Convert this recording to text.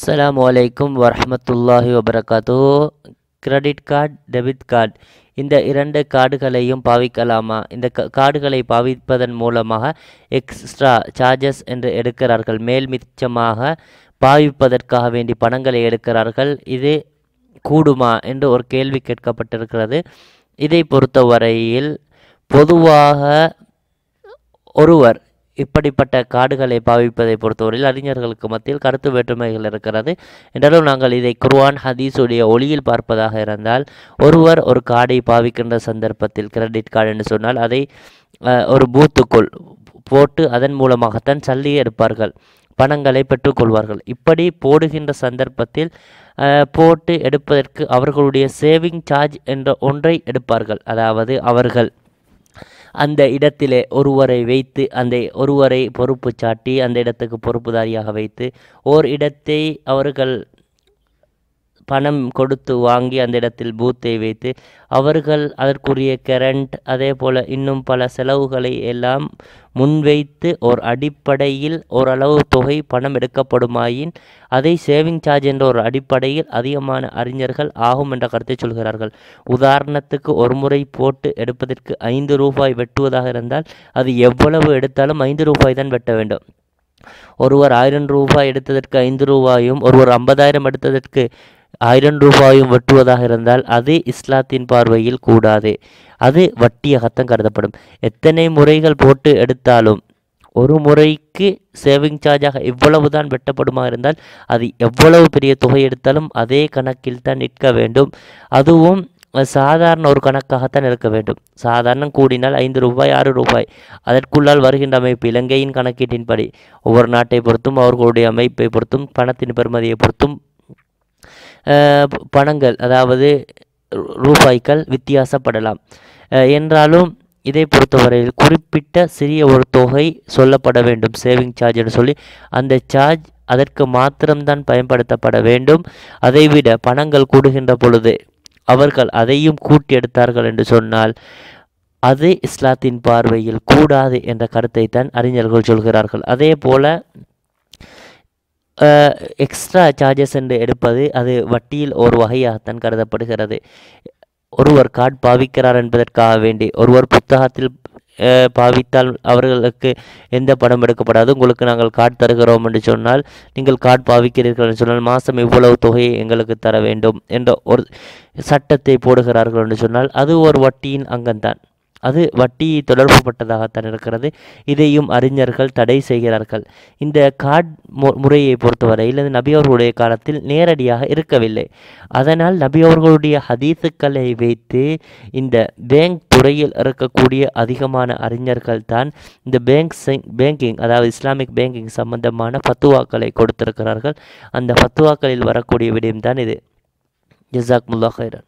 அஸ்ஸலாமு அலைக்கும் வரஹ்மத்துல்லாஹி வபரகாத்து கிரெடிட் கார்டு டெபிட் கார்டு இந்த இரண்டு கார்டுகளையும் பாவிக்கலாமா? இந்த கார்டுகளை பாவிப்பதன் மூலமாக எக்ஸ்ட்ரா சார்ஜஸ் என்று எடுக்கிறார்கள். மேல் மிச்சமாக பாவிப்பதற்காக வேண்டி பணங்களை எடுக்கிறார்கள். இது கூடுமா என்று ஒரு கேள்வி கேட்கப்பட்டிருக்கிறது. இதை பொறுத்தவரையில் பொதுவாக ஒருவர் இப்படிப்பட்ட கார்டுகளை பாவிப்பதை பொறுத்தவரையில் அறிஞர்களுக்கு மத்தியில் கருத்து வேற்றுமைகள் இருக்கிறது. என்றாலும் நாங்கள் இதை குர்ஆன் ஹதீஸுடைய ஒளியில் பார்ப்பதாக இருந்தால் ஒருவர் ஒரு கார்டை பாவிக்கின்ற சந்தர்ப்பத்தில் கிரெடிட் கார்டு என்று சொன்னால் அதை ஒரு பூத்துக்குள் போட்டு அதன் மூலமாகத்தான் சல்லி எடுப்பார்கள் பணங்களை பெற்றுக்கொள்வார்கள். இப்படி போடுகின்ற சந்தர்ப்பத்தில் போட்டு எடுப்பதற்கு அவர்களுடைய சேவிங் சார்ஜ் என்ற ஒன்றை எடுப்பார்கள். அதாவது அவர்கள் அந்த இடத்திலே ஒருவரை வைத்து அந்த ஒருவரை பொறுப்பு சாட்டி அந்த இடத்துக்கு பொறுப்புதாரியாக வைத்து ஓர் இடத்தை அவர்கள் பணம் கொடுத்து வாங்கி அந்த இடத்தில் பூத்தை வைத்து அவர்கள் அதற்குரிய கரண்ட் அதே போல் இன்னும் பல செலவுகளை எல்லாம் முன்வைத்து ஓர் அடிப்படையில் ஓரளவு தொகை பணம் எடுக்கப்படுமாயின் அதை சேவிங் சார்ஜ் என்ற ஒரு அடிப்படையில் அதிகமான அறிஞர்கள் ஆகும் என்ற கருத்தை சொல்கிறார்கள். உதாரணத்துக்கு ஒரு முறை போட்டு எடுப்பதற்கு ஐந்து ரூபாய் வெட்டுவதாக இருந்தால் அது எவ்வளவு எடுத்தாலும் ஐந்து ரூபாய் தான் வெட்ட வேண்டும். ஒருவர் ஆயிரம் ரூபாய் எடுத்ததற்கு ஐந்து ரூபாயும் ஒருவர் ஐம்பதாயிரம் எடுத்ததற்கு ஆயிரம் ரூபாயும் வெட்டுவதாக இருந்தால் அது இஸ்லாத்தின் பார்வையில் கூடாது. அது வட்டியாகத்தான் கருதப்படும். எத்தனை முறைகள் போட்டு எடுத்தாலும் ஒரு முறைக்கு சேவிங் சார்ஜாக இவ்வளவு தான் வெட்டப்படுமா இருந்தால் அது எவ்வளவு பெரிய தொகை எடுத்தாலும் அதே கணக்கில் தான் நிற்க வேண்டும். அதுவும் சாதாரண ஒரு கணக்காகத்தான் இருக்க வேண்டும். சாதாரணம் கூடினால் ஐந்து ரூபாய் ஆறு ரூபாய். அதற்குள்ளால் வருகின்ற அமைப்பு இலங்கையின் கணக்கீட்டின்படி. ஒவ்வொரு நாட்டை பொறுத்தும் அவர்களுடைய அமைப்பை பொறுத்தும் பணத்தின் பெறுமதியை பொறுத்தும் பணங்கள் அதாவது ரூ- ரூபாய்கள் வித்தியாசப்படலாம். என்றாலும் இதை பொறுத்தவரையில் குறிப்பிட்ட சிறிய ஒரு தொகை சொல்லப்பட வேண்டும் சேவிங் சார்ஜ் என்று சொல்லி. அந்த சார்ஜ் அதற்கு மாத்திரம்தான் பயன்படுத்தப்பட வேண்டும். அதைவிட பணங்கள் கூடுகின்ற பொழுது அவர்கள் அதையும் கூட்டி எடுத்தார்கள் என்று சொன்னால் அது இஸ்லாத்தின் பார்வையில் கூடாது என்ற கருத்தை தான் அறிஞர்கள் சொல்கிறார்கள். அதே போல எக்ஸ்ட்ரா சார்ஜஸ் என்று எடுப்பது அது வட்டியில் ஒரு வகையாகத்தான் கருதப்படுகிறது. ஒருவர் கார்டு பாவிக்கிறார் என்பதற்காக வேண்டி ஒருவர் புத்தகத்தில் பாவித்தால் அவர்களுக்கு எந்த படம் எடுக்கப்படாது. உங்களுக்கு நாங்கள் கார்டு தருகிறோம் என்று சொன்னால் நீங்கள் கார்டு பாவிக்கிறீர்கள் என்று சொன்னால் மாதம் இவ்வளவு தொகையை எங்களுக்கு தர வேண்டும் என்ற ஒரு சட்டத்தை போடுகிறார்கள் என்று சொன்னால் அது ஒரு வட்டியின் அங்கம்தான். அது வட்டி தொடர்புபட்டதாகத்தான் இருக்கிறது. இதையும் அறிஞர்கள் தடை செய்கிறார்கள். இந்த கார்ட் மு முறையை பொறுத்தவரையில் இது நபி அவர்களுடைய காலத்தில் நேரடியாக இருக்கவில்லை. அதனால் நபி அவர்களுடைய ஹதீஸுக்களை வைத்து இந்த பேங்க் துறையில் இருக்கக்கூடிய அதிகமான அறிஞர்கள் தான் இந்த பேங்க் பேங்கிங் அதாவது இஸ்லாமிக் பேங்கிங் சம்பந்தமான ஃபத்துவாக்களை கொடுத்திருக்கிறார்கள். அந்த ஃபத்துவாக்களில் வரக்கூடிய விடயம்தான் இது. ஜிசாக்முல்லா ஹைரன்